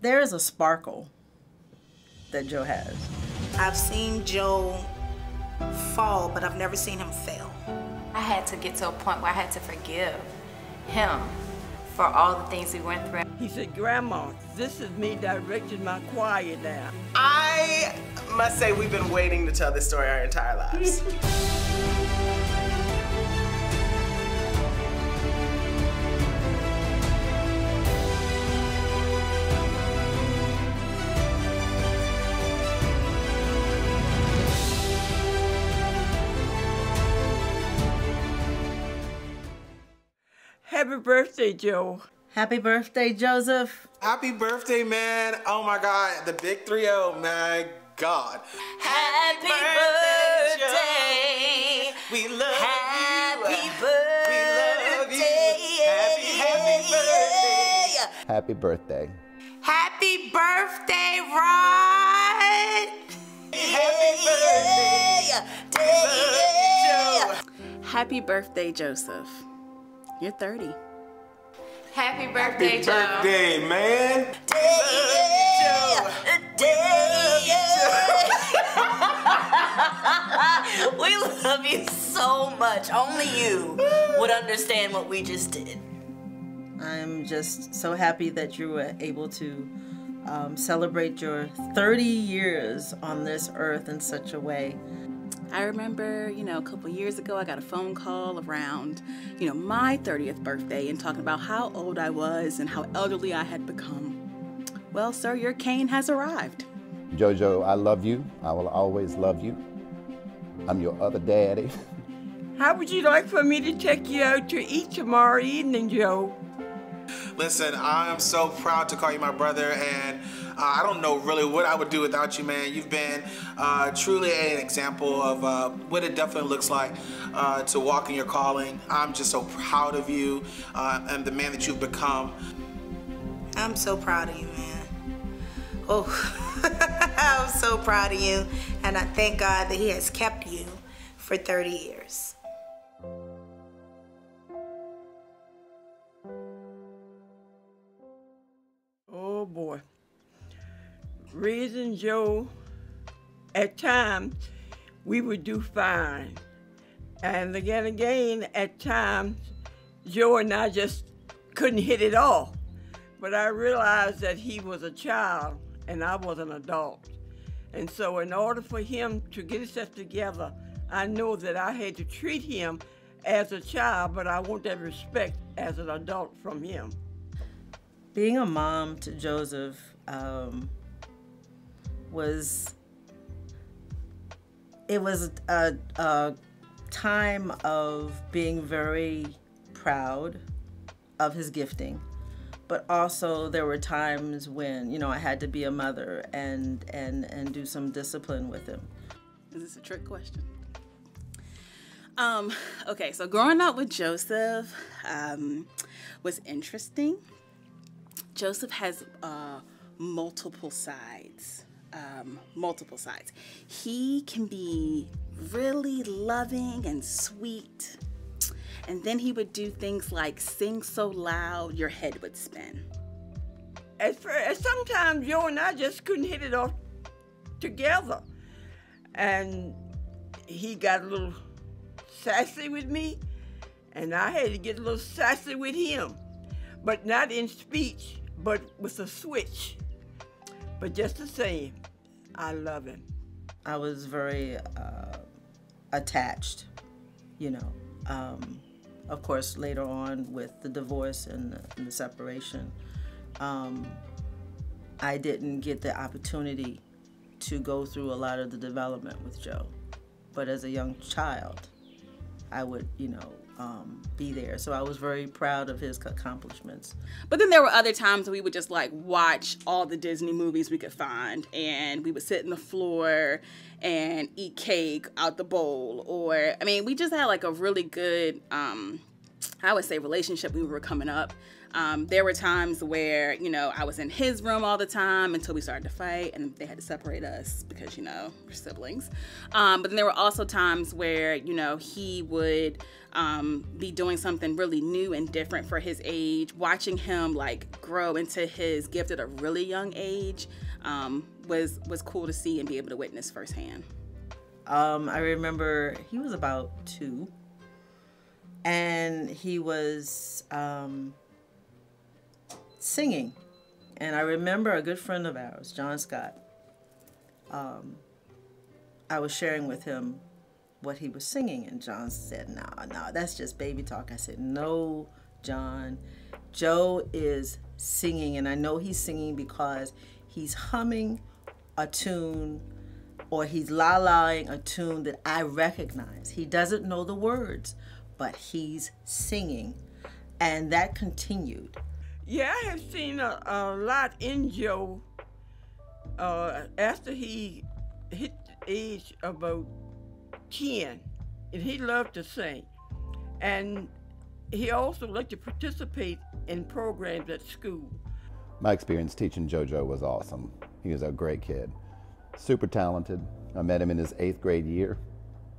there is a sparkle that Joe has. I've seen Joe fall, but I've never seen him fail. I had to get to a point where I had to forgive him for all the things we went through. He said, Grandma, this is me directing my choir now. I must say we've been waiting to tell this story our entire lives. Happy birthday, Joe. Happy birthday, Joseph. Happy birthday, man. Oh my God, the big 3 0, my God. Happy birthday, birthday. We love Happy you. We love you. Happy, happy birthday. Happy birthday. Happy birthday, Rod! Happy birthday. Love Joe. Happy birthday, Joseph. You're 30. Happy birthday, Happy Joe. birthday, man. we love you so much. Only you would understand what we just did. I'm just so happy that you were able to um, celebrate your 30 years on this earth in such a way. I remember, you know, a couple years ago, I got a phone call around, you know, my 30th birthday and talking about how old I was and how elderly I had become. Well, sir, your cane has arrived. Jojo, I love you. I will always love you. I'm your other daddy. How would you like for me to take you out to eat tomorrow evening, Joe? Listen, I am so proud to call you my brother, and I don't know really what I would do without you, man. You've been uh, truly an example of uh, what it definitely looks like uh, to walk in your calling. I'm just so proud of you uh, and the man that you've become. I'm so proud of you, man. Oh, I'm so proud of you, and I thank God that He has kept you for 30 years. Raising Joe, at times, we would do fine. And again, again, at times, Joe and I just couldn't hit it off. But I realized that he was a child and I was an adult. And so, in order for him to get himself together, I know that I had to treat him as a child, but I want that respect as an adult from him. Being a mom to Joseph um, was it was a, a time of being very proud of his gifting but also there were times when you know I had to be a mother and and and do some discipline with him. Is this a trick question? Um, okay, so growing up with Joseph um, was interesting. Joseph has uh, multiple sides. Um, multiple sides. He can be really loving and sweet. And then he would do things like sing so loud your head would spin. At first, sometimes Joe and I just couldn't hit it off together. And he got a little sassy with me, and I had to get a little sassy with him. But not in speech, but with a switch. But just the same, I love him. I was very uh, attached, you know. Um, of course, later on with the divorce and the, and the separation, um, I didn't get the opportunity to go through a lot of the development with Joe. But as a young child, I would, you know, um, be there. So I was very proud of his accomplishments. But then there were other times we would just like watch all the Disney movies we could find, and we would sit on the floor and eat cake out the bowl. Or, I mean, we just had like a really good, um, I would say, relationship we were coming up. Um, there were times where, you know, I was in his room all the time until we started to fight and they had to separate us because, you know, we're siblings. Um, but then there were also times where, you know, he would um, be doing something really new and different for his age. Watching him like grow into his gift at a really young age um, was was cool to see and be able to witness firsthand. Um, I remember he was about two, and he was um, singing. And I remember a good friend of ours, John Scott. Um, I was sharing with him what he was singing, and John said, "No, no, that's just baby talk." I said, "No, John, Joe is singing, and I know he's singing because he's humming a tune." or he's la laing a tune that I recognize. He doesn't know the words, but he's singing. And that continued. Yeah, I have seen a, a lot in Joe uh, after he hit the age about 10, and he loved to sing. And he also liked to participate in programs at school. My experience teaching JoJo was awesome. He was a great kid super talented. I met him in his eighth grade year,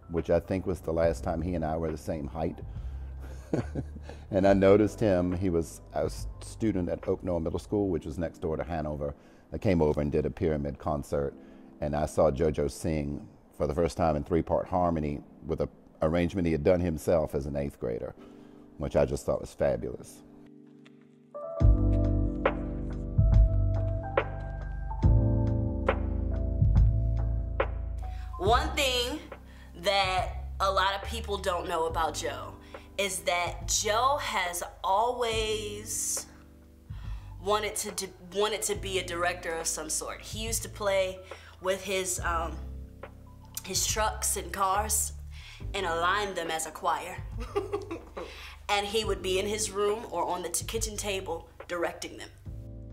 which I think was the last time he and I were the same height. and I noticed him. He was a student at Oak Middle School, which was next door to Hanover. I came over and did a pyramid concert, and I saw JoJo sing for the first time in three-part harmony with an arrangement he had done himself as an eighth grader, which I just thought was fabulous. One thing that a lot of people don't know about Joe is that Joe has always wanted to do, wanted to be a director of some sort. He used to play with his um, his trucks and cars and align them as a choir. and he would be in his room or on the t- kitchen table directing them.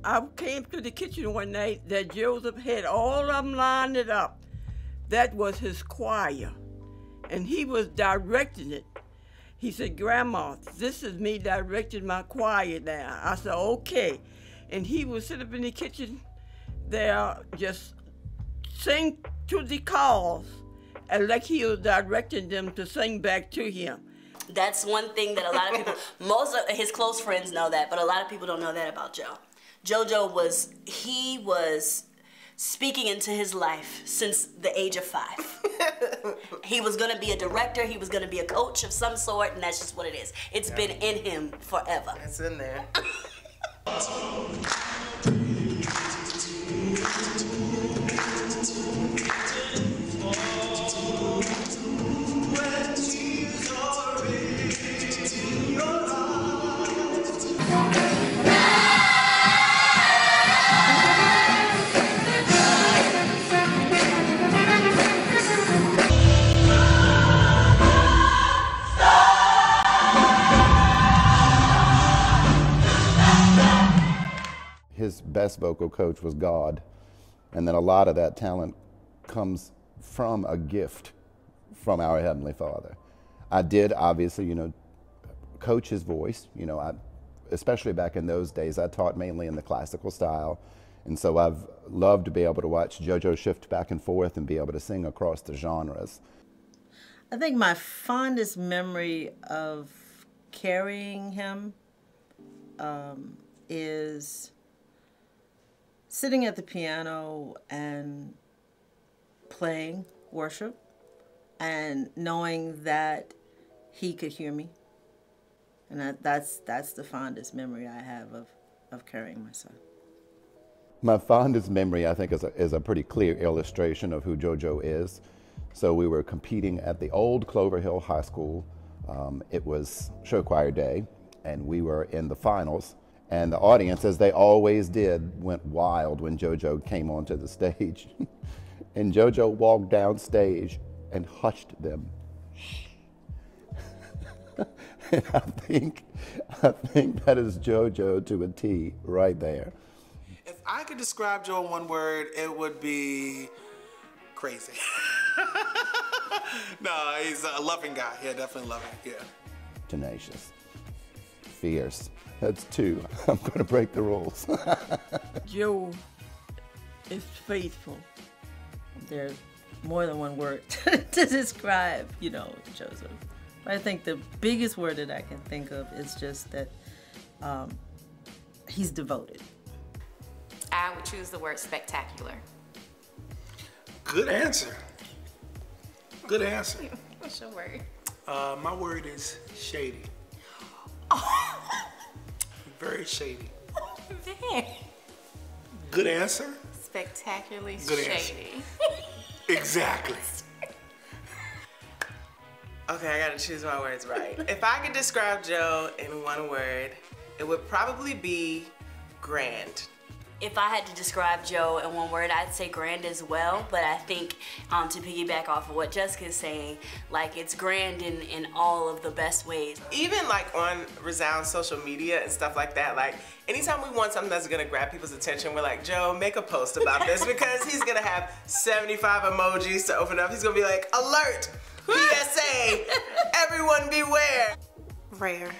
I came to the kitchen one night that Joseph had all of them lined it up that was his choir. And he was directing it. He said, Grandma, this is me directing my choir now. I said, okay. And he would sit up in the kitchen there, just sing to the calls, and like he was directing them to sing back to him. That's one thing that a lot of people, most of his close friends know that, but a lot of people don't know that about Joe. JoJo was, he was speaking into his life since the age of five. he was gonna be a director, he was gonna be a coach of some sort, and that's just what it is. It's yeah. been in him forever. It's in there. his best vocal coach was God. And then a lot of that talent comes from a gift from our Heavenly Father. I did obviously, you know, coach his voice. You know, I, especially back in those days, I taught mainly in the classical style. And so I've loved to be able to watch JoJo shift back and forth and be able to sing across the genres. I think my fondest memory of carrying him um, is sitting at the piano and playing worship and knowing that he could hear me. And that, that's that's the fondest memory I have of, of carrying my son. My fondest memory, I think, is a, is a pretty clear illustration of who JoJo is. So we were competing at the old Clover Hill High School. Um, it was show choir day, and we were in the finals. And the audience, as they always did, went wild when JoJo came onto the stage. and JoJo walked downstage and hushed them. and I think, I think that is JoJo to a T right there. If I could describe Joe in one word, it would be crazy. no, he's a loving guy. Yeah, definitely loving. Yeah. Tenacious, fierce, That's two. I'm going to break the rules. Joe is faithful. There's more than one word to describe, you know, Joseph. But I think the biggest word that I can think of is just that um, he's devoted. I would choose the word spectacular. Good answer. Good answer. What's your word? Uh, my word is shady. Very shady. Very. Good answer. Spectacularly Good answer. shady. Exactly. Okay, I gotta choose my words right. if I could describe Joe in one word, it would probably be grand. If I had to describe Joe in one word, I'd say grand as well. But I think um, to piggyback off of what Jessica's saying, like it's grand in, in all of the best ways. Even like on Resound social media and stuff like that, like anytime we want something that's gonna grab people's attention, we're like, Joe, make a post about this because he's gonna have 75 emojis to open up. He's gonna be like, alert, PSA, everyone beware. Rare.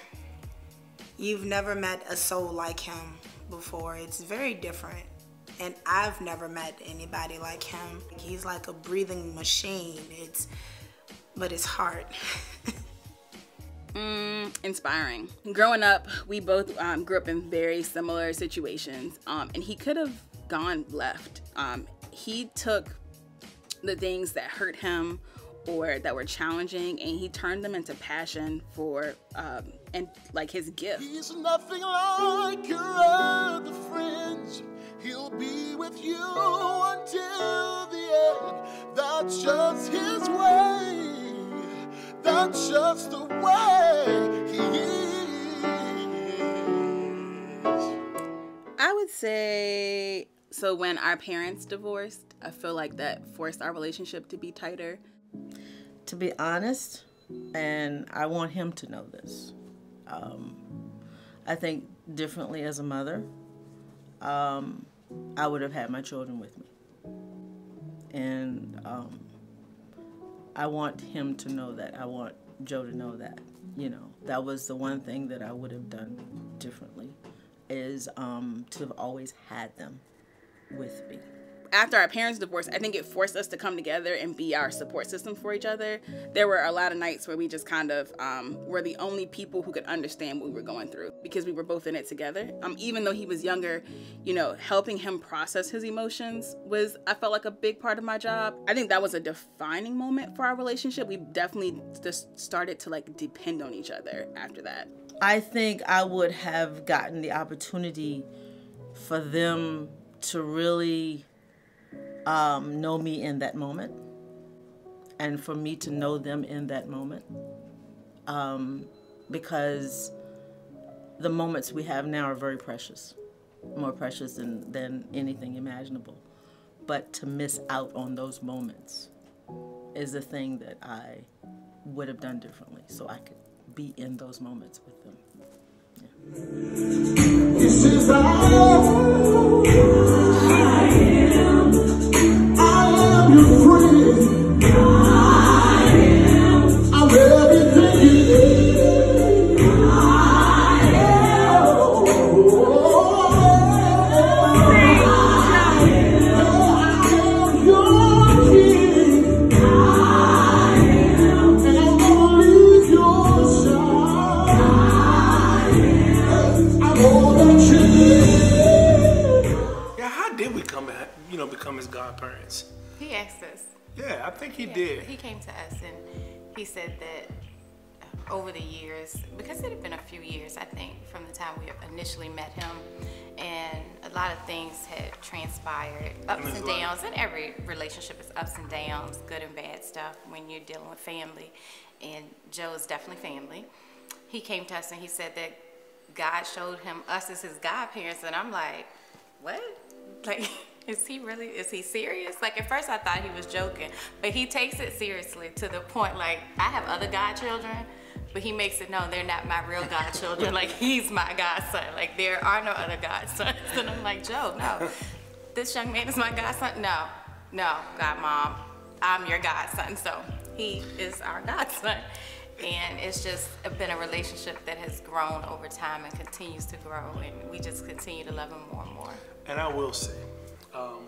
You've never met a soul like him before. It's very different. And I've never met anybody like him. He's like a breathing machine. It's but it's hard. Mm, inspiring. Growing up, we both um, grew up in very similar situations, um, and he could have gone left. Um, he took the things that hurt him or that were challenging, and he turned them into passion for um, and like his gift. He's nothing like your other friends. He'll be with you until the end. That's just his way. That's just the way he is. I would say so. When our parents divorced, I feel like that forced our relationship to be tighter. To be honest, and I want him to know this, um, I think differently as a mother, um, I would have had my children with me. And um, I want him to know that. I want Joe to know that. You know, that was the one thing that I would have done differently is um, to have always had them with me. After our parents divorced, I think it forced us to come together and be our support system for each other. There were a lot of nights where we just kind of um, were the only people who could understand what we were going through because we were both in it together. Um, even though he was younger, you know, helping him process his emotions was, I felt like a big part of my job. I think that was a defining moment for our relationship. We definitely just started to like depend on each other after that. I think I would have gotten the opportunity for them to really um, know me in that moment and for me to know them in that moment. Um, because the moments we have now are very precious, more precious than, than anything imaginable. But to miss out on those moments is the thing that I would have done differently so I could be in those moments with them. This he Yeah, did. He came to us and he said that uh, over the years, because it had been a few years, I think, from the time we initially met him, and a lot of things had transpired, ups and downs, and every relationship is ups and downs, good and bad stuff when you're dealing with family. And Joe is definitely family. He came to us and he said that God showed him us as his godparents, and I'm like, what? Like, is he really, is he serious? Like, at first I thought he was joking, but he takes it seriously to the point, like, I have other godchildren, but he makes it known they're not my real godchildren. like, he's my godson. Like, there are no other godsons. And I'm like, Joe, no. This young man is my godson? No, no, godmom. I'm your godson. So he is our godson. And it's just been a relationship that has grown over time and continues to grow, and we just continue to love him more and more. And I will say, um,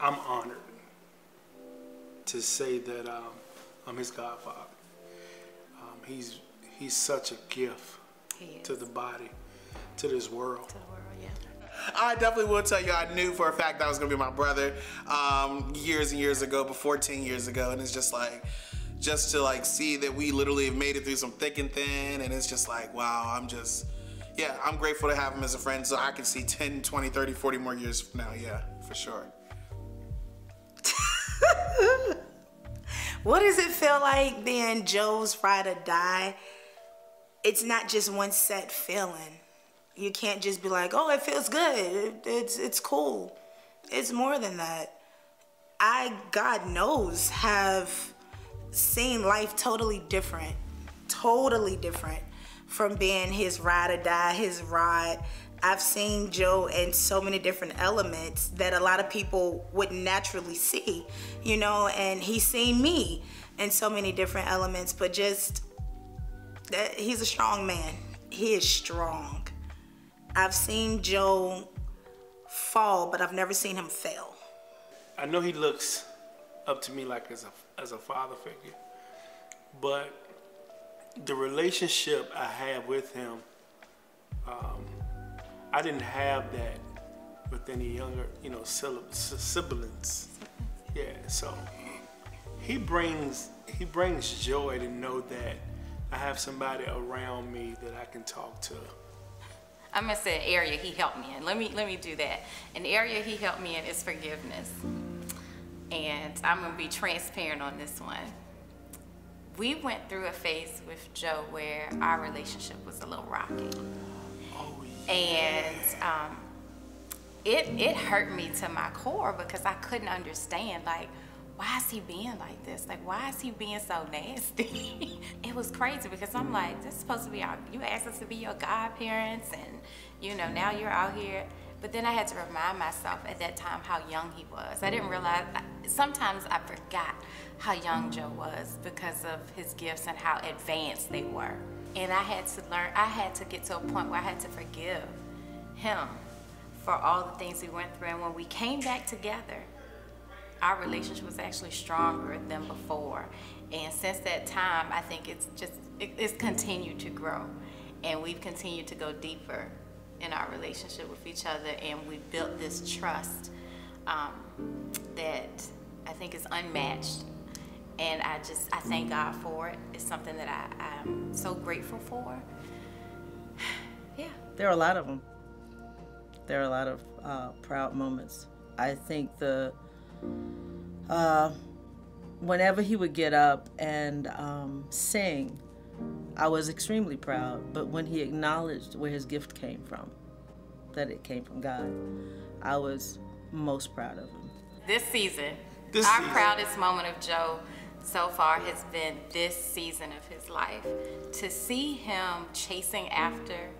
I'm honored to say that um, I'm his godfather. Um, he's he's such a gift to the body, to this world. To the world, yeah. I definitely will tell you, I knew for a fact that I was gonna be my brother um, years and years ago, before 10 years ago, and it's just like, just to like see that we literally have made it through some thick and thin, and it's just like, wow, I'm just, yeah, I'm grateful to have him as a friend, so I can see 10, 20, 30, 40 more years from now, yeah, for sure. What does it feel like being Joe's ride or die? It's not just one set feeling. You can't just be like, oh, it feels good. It- It's it's cool. It's more than that. I, God knows, have seen life totally different, totally different from being his ride or die, his ride. I've seen Joe in so many different elements that a lot of people would naturally see, you know, and he's seen me in so many different elements, but just that he's a strong man. He is strong. I've seen Joe fall, but I've never seen him fail. I know he looks up to me like as a as a father figure, but the relationship I have with him, um, I didn't have that with any younger, you know, siblings. Yeah, so he brings he brings joy to know that I have somebody around me that I can talk to. I'm gonna say an area he helped me in. Let me let me do that. An area he helped me in is forgiveness. And I'm gonna be transparent on this one. We went through a phase with Joe where our relationship was a little rocky. And um, it it hurt me to my core because I couldn't understand like why is he being like this? Like why is he being so nasty? it was crazy because I'm like, this is supposed to be our you asked us to be your godparents and you know, now you're out here. But then I had to remind myself at that time how young he was. I didn't realize sometimes I forgot how young Joe was because of his gifts and how advanced they were. And I had to learn I had to get to a point where I had to forgive him for all the things we went through. And when we came back together, our relationship was actually stronger than before. And since that time, I think it's just, it, it's continued to grow. And we've continued to go deeper in our relationship with each other. And we built this trust um, that I think is unmatched. And I just, I thank God for it. It's something that I, I'm so grateful for. yeah. There are a lot of them. There are a lot of uh, proud moments. I think the uh, whenever he would get up and um, sing, I was extremely proud. But when he acknowledged where his gift came from, that it came from God, I was most proud of him. This season, This our season. proudest moment of Joe so far has been this season of his life. To see him chasing after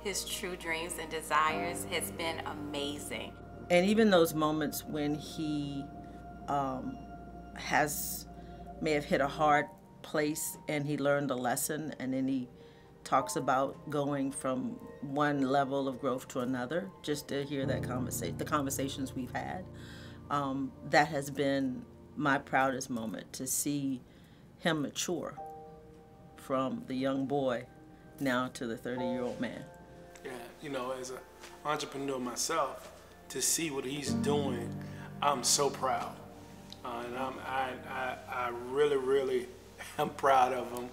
his true dreams and desires has been amazing. and even those moments when he um, has may have hit a hard place and he learned a lesson and then he talks about going from one level of growth to another just to hear that conversation the conversations we've had um, that has been my proudest moment to see him mature from the young boy now to the 30 year old man Yeah, you know, as an entrepreneur myself, to see what he's doing, I'm so proud. Uh, and I'm, I, I, I really, really am proud of him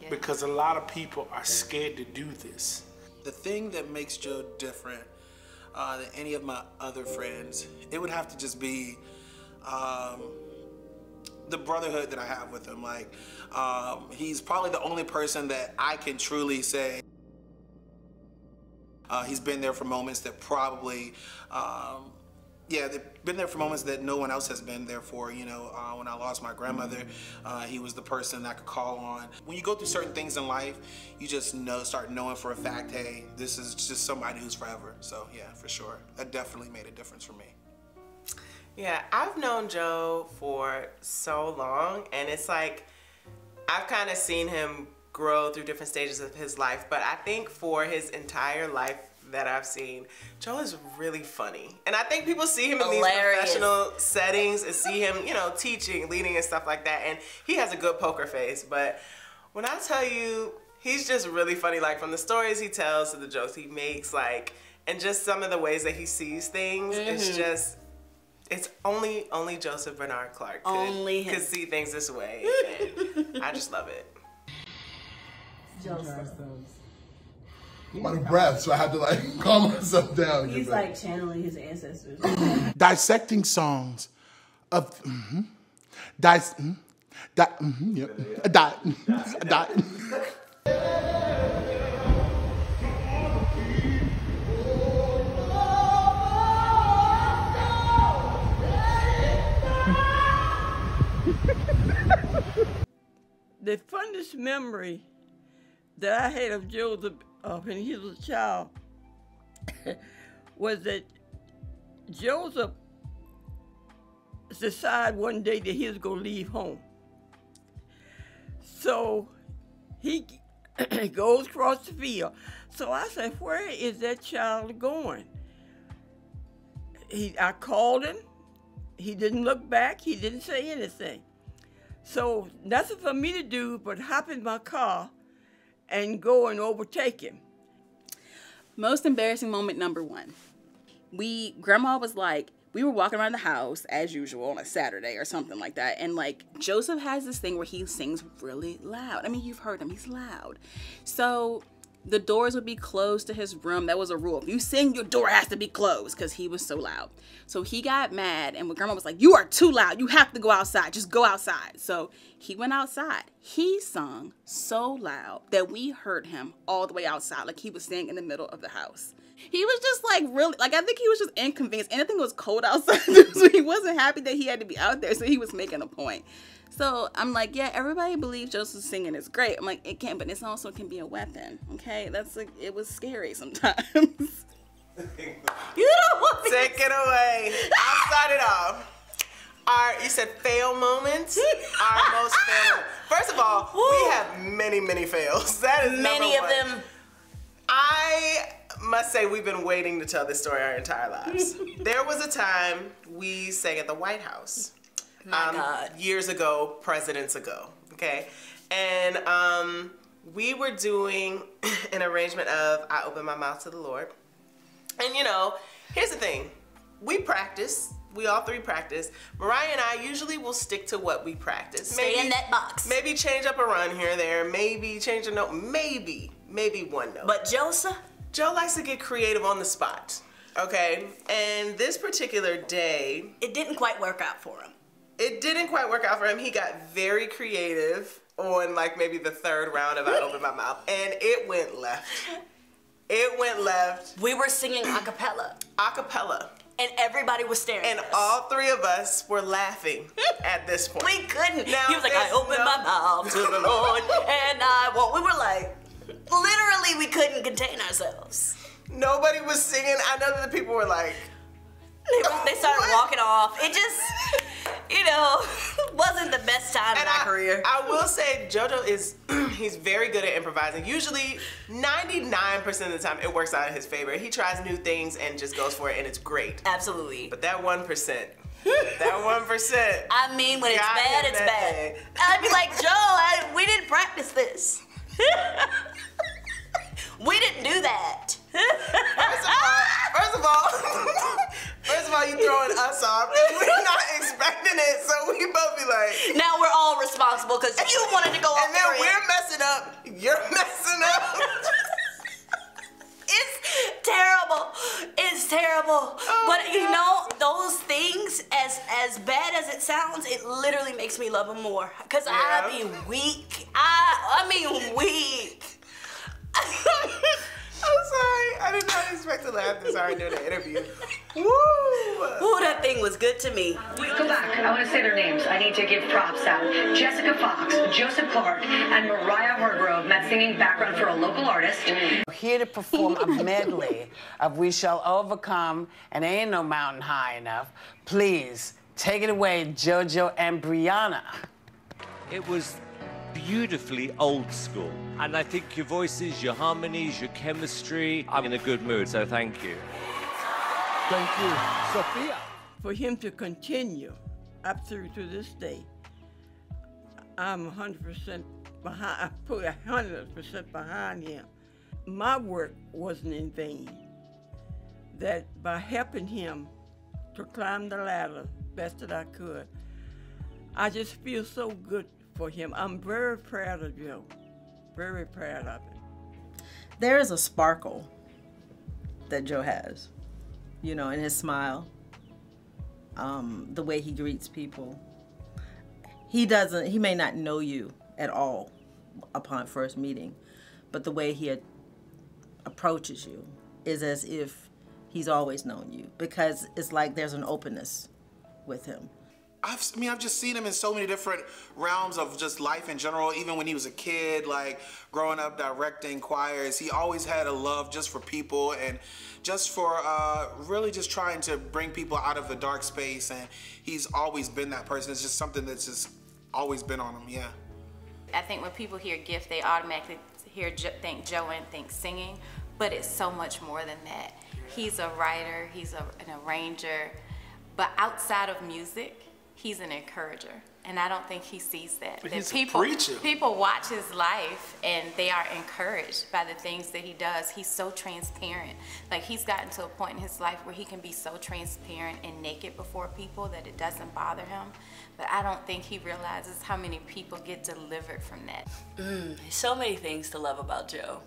yeah. because a lot of people are scared to do this. The thing that makes Joe different uh, than any of my other friends, it would have to just be um, the brotherhood that I have with him. Like, um, he's probably the only person that I can truly say. Uh, he's been there for moments that probably, um, yeah, they've been there for moments that no one else has been there for. You know, uh, when I lost my grandmother, uh, he was the person I could call on. When you go through certain things in life, you just know, start knowing for a fact, hey, this is just somebody who's forever. So yeah, for sure, that definitely made a difference for me. Yeah, I've known Joe for so long, and it's like I've kind of seen him grow through different stages of his life, but I think for his entire life that I've seen, Joe is really funny. And I think people see him in these professional settings and see him, you know, teaching, leading and stuff like that. And he has a good poker face, but when I tell you, he's just really funny. Like from the stories he tells to the jokes he makes, like, and just some of the ways that he sees things, it's Mhm. just, it's only only Joseph Bernard Clarke could, Only him. could see things this way. And I just love it. I'm out of breath, so I had to like calm myself down. He's like channeling his ancestors. dissecting songs of mm-hmm, dis, mm, di, mm-hmm, yep, a dot, a dot. the fondest memory that I had of Joseph uh, when he was a child was that Joseph decided one day that he was going to leave home. So he goes across the field. So I said, Where is that child going? He, I called him. He didn't look back. He didn't say anything. So nothing for me to do but hop in my car and go and overtake him. Most embarrassing moment number one. We grandma was like, we were walking around the house as usual on a Saturday or something like that, and like Joseph has this thing where he sings really loud. I mean, you've heard him; he's loud. So the doors would be closed to his room. That was a rule. If you sing, your door has to be closed because he was so loud. So he got mad, and grandma was like, "You are too loud. You have to go outside. Just go outside." So he went outside. He sung so loud that we heard him all the way outside, like he was singing in the middle of the house. He was just like really, like I think he was just inconvenienced. It was cold outside, so he wasn't happy that he had to be out there. So he was making a point. So I'm like, yeah, everybody believes Joseph's singing is great. I'm like, it can, but it also can be a weapon. Okay, that's like, it was scary sometimes. You don't want to Take it away. I'll start it off. Our, you said fail moments. Our most fail. First of all, we have many, many fails. That is Many of one. them. I must say we've been waiting to tell this story our entire lives. there was a time we sang at the White House. Um, Years ago, presidents ago. Okay, and um, we were doing an arrangement of "I Open My Mouth to the Lord," and you know, here's the thing: we practice. We all three practice. Mariah and I usually will stick to what we practice. Stay in that box. Maybe change up a run here or there. Maybe change a note. Maybe, maybe one note. But Joseph? Joe likes to get creative on the spot. Okay, and this particular day, it didn't quite work out for him. It didn't quite work out for him. He got very creative on like maybe the third round of I Open My Mouth, and it went left. It went left. We were singing a cappella. A cappella. And everybody was staring And all three of us were laughing at this point. We couldn't. Now, he was like, I opened no- my mouth to the Lord, and I won't. We were like, literally, we couldn't contain ourselves. Nobody was singing. I know that the people were like, They, they started walking off. It just, you know, wasn't the best time in my career. I will say JoJo is he's very good at improvising. Usually 99% of the time it works out in his favor. He tries new things and just goes for it and it's great. Absolutely. But that 1%, that 1%. I mean, when it's bad, it's bad. day. I'd be like, Joe, I, we didn't practice this. of you throwing us off. We're not expecting it, so we both be like. Now we're all responsible because if you wanted to go off And then we're messing up. You're messing up. It's terrible. It's terrible. Oh but you know, those things, as as bad as it sounds, it literally makes me love them more. Cause I Yeah. be weak. I I mean weak. I'm sorry. I did not expect to laugh this hard during the interview. Woo! Ooh, that thing was good to me. Go back. I want to say their names. I need to give props out. Jessica Fox, Joseph Clarke, and Mariah Hargrove met singing background for a local artist. Here to perform a medley of We Shall Overcome and Ain't No Mountain High Enough. Please take it away, JoJo and Brianna. It was beautifully old school. And I think your voices, your harmonies, your chemistry, I'm in a good mood, so thank you. Thank you, Sophia. For him to continue up through to this day, I'm 100% behind, I put 100% behind him. My work wasn't in vain. That by helping him to climb the ladder best that I could, I just feel so good for him. I'm very proud of Joe. Very proud of him. There is a sparkle that Joe has, you know, in his smile, um, the way he greets people. He doesn't, he may not know you at all upon first meeting, but the way he approaches you is as if he's always known you because it's like there's an openness with him. I've, I mean, I've just seen him in so many different realms of just life in general. Even when he was a kid, like growing up directing choirs, he always had a love just for people and just for uh, really just trying to bring people out of the dark space. And he's always been that person. It's just something that's just always been on him. Yeah. I think when people hear gift, they automatically hear think Joe and think singing, but it's so much more than that. He's a writer. He's a, an arranger. But outside of music, he's an encourager. And I don't think he sees that. But that he's people, a preacher. people watch his life and they are encouraged by the things that he does. He's so transparent. Like he's gotten to a point in his life where he can be so transparent and naked before people that it doesn't bother him. But I don't think he realizes how many people get delivered from that. Mm, so many things to love about Joe.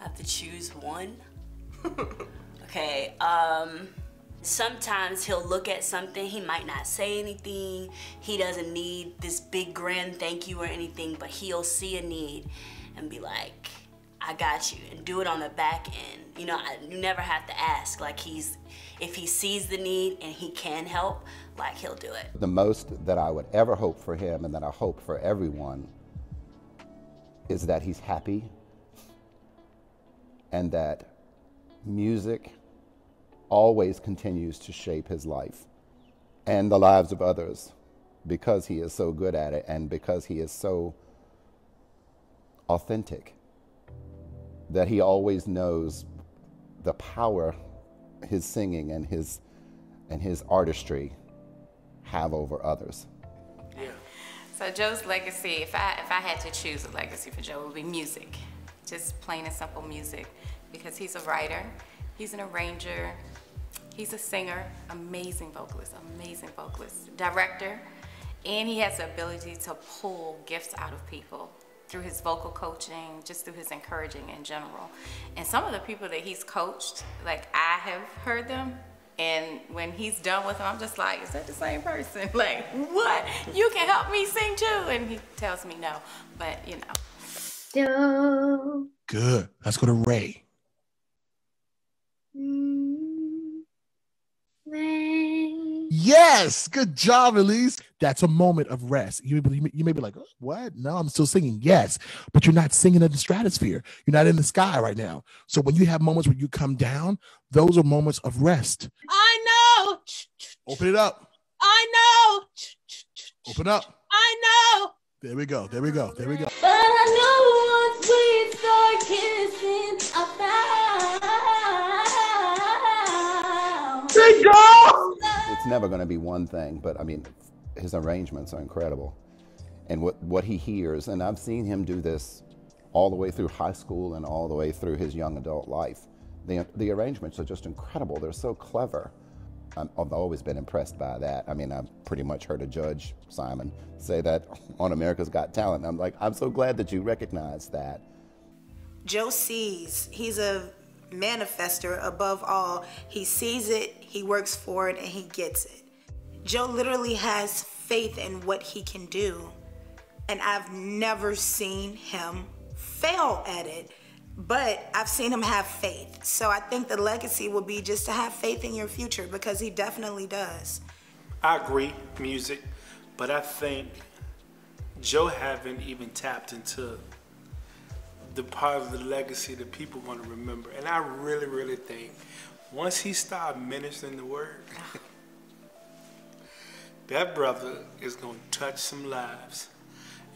I have to choose one. okay, um, sometimes he'll look at something, he might not say anything, he doesn't need this big grand thank you or anything, but he'll see a need and be like, I got you, and do it on the back end. You know, I, you never have to ask. Like he's, if he sees the need and he can help, like he'll do it. The most that I would ever hope for him and that I hope for everyone is that he's happy and that music always continues to shape his life and the lives of others because he is so good at it and because he is so authentic that he always knows the power his singing and his and his artistry have over others. Yeah. So Joe's legacy, if I if I had to choose a legacy for Joe, it would be music. Just plain and simple music. Because he's a writer, he's an arranger, he's a singer, amazing vocalist, amazing vocalist, director, and he has the ability to pull gifts out of people through his vocal coaching, just through his encouraging in general. And some of the people that he's coached, like I have heard them, and when he's done with them, I'm just like, is that the same person? Like, what? You can help me sing too? And he tells me no, but you know. Good. Let's go to Ray. Yes, good job, Elise. That's a moment of rest. You, you may be like, oh, what? No, I'm still singing. Yes, but you're not singing in the stratosphere. You're not in the sky right now. So when you have moments where you come down, those are moments of rest. I know. Open it up. I know. Open up. I know. There we go. There we go. There we go. But I It's never going to be one thing, but I mean, his arrangements are incredible. And what, what he hears, and I've seen him do this all the way through high school and all the way through his young adult life. The, the arrangements are just incredible. They're so clever. I'm, I've always been impressed by that. I mean, I've pretty much heard a judge, Simon, say that on America's Got Talent. I'm like, I'm so glad that you recognize that. Joe sees, he's a manifester above all. He sees it, he works for it, and he gets it. Joe literally has faith in what he can do, and I've never seen him fail at it. But I've seen him have faith. So I think the legacy will be just to have faith in your future because he definitely does. I agree, music, but I think Joe haven't even tapped into the part of the legacy that people want to remember. And I really, really think once he started ministering the word, that brother is going to touch some lives.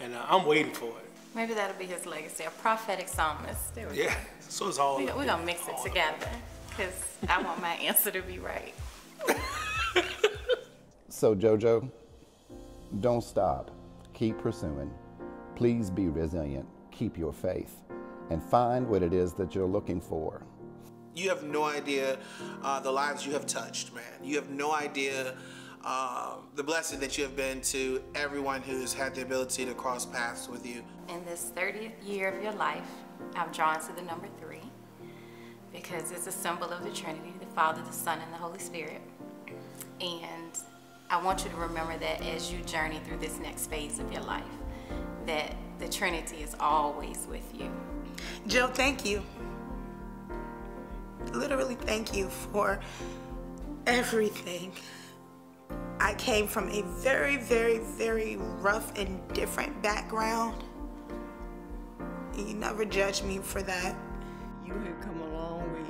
and uh, I'm waiting for it. Maybe that'll be his legacy, a prophetic psalmist. There we Yeah, so it's all. We, up we're gonna mix it together because I want my answer to be right. So, JoJo, don't stop. Keep pursuing. Please be resilient. Keep your faith and find what it is that you're looking for. You have no idea uh, the lives you have touched, man. You have no idea uh, the blessing that you have been to everyone who's had the ability to cross paths with you. In this 30th year of your life, I'm drawn to the number three because it's a symbol of the Trinity the Father, the Son, and the Holy Spirit. And I want you to remember that as you journey through this next phase of your life, that the Trinity is always with you. Joe, thank you. Literally, thank you for everything. I came from a very, very, very rough and different background. You never judged me for that. You have come a long way,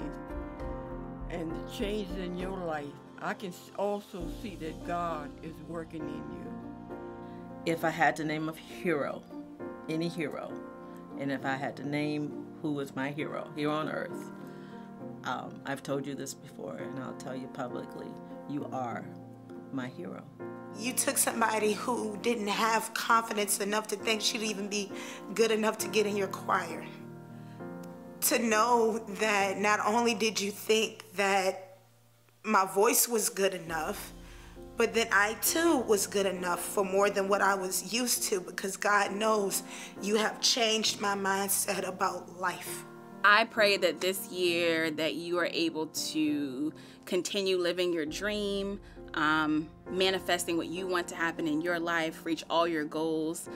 and the changes in your life, I can also see that God is working in you. If I had to name a hero, any hero, and if I had to name who was my hero here on earth, um, I've told you this before, and I'll tell you publicly you are my hero. You took somebody who didn't have confidence enough to think she'd even be good enough to get in your choir. To know that not only did you think that my voice was good enough, but then I too was good enough for more than what I was used to because God knows you have changed my mindset about life. I pray that this year that you are able to continue living your dream, um, manifesting what you want to happen in your life, reach all your goals.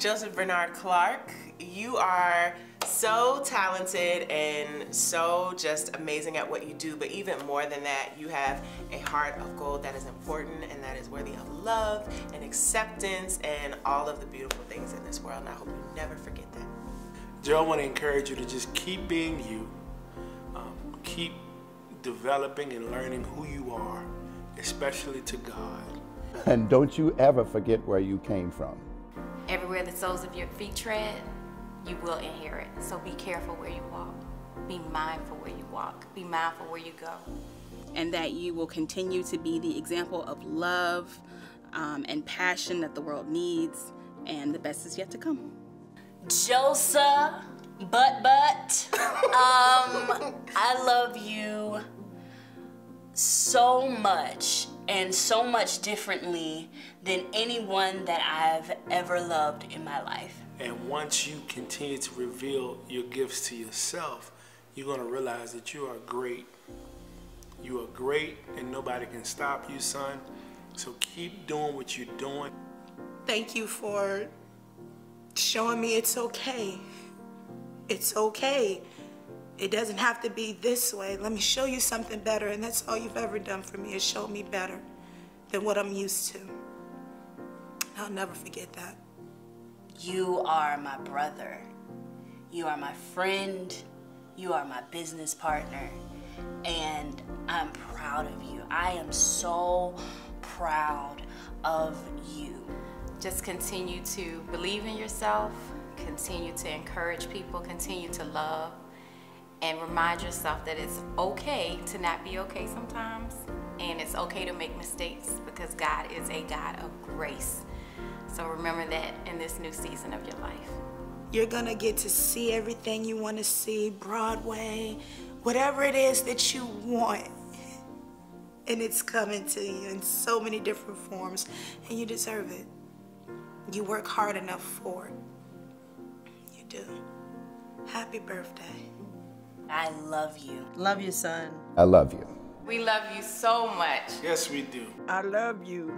Joseph Bernard Clarke, you are so talented and so just amazing at what you do, but even more than that, you have a heart of gold that is important and that is worthy of love and acceptance and all of the beautiful things in this world. And I hope you never forget that. Joe, I want to encourage you to just keep being you, um, keep developing and learning who you are, especially to God. And don't you ever forget where you came from. Everywhere the soles of your feet tread, you will inherit. So be careful where you walk. Be mindful where you walk. Be mindful where you go. and that you will continue to be the example of love um, and passion that the world needs, and the best is yet to come. Joseph, but but, um, I love you so much and so much differently than anyone that I've ever loved in my life. And once you continue to reveal your gifts to yourself, you're going to realize that you are great. You are great, and nobody can stop you, son. So keep doing what you're doing. Thank you for showing me it's okay. It's okay. It doesn't have to be this way. Let me show you something better. And that's all you've ever done for me is show me better than what I'm used to. I'll never forget that. You are my brother. You are my friend. You are my business partner. And I'm proud of you. I am so proud of you. Just continue to believe in yourself, continue to encourage people, continue to love, and remind yourself that it's okay to not be okay sometimes, and it's okay to make mistakes because God is a God of grace. So remember that in this new season of your life. You're gonna get to see everything you want to see, Broadway, whatever it is that you want. And it's coming to you in so many different forms, and you deserve it. You work hard enough for it. You do. Happy birthday. I love you. Love you, son. I love you. We love you so much. Yes, we do. I love you.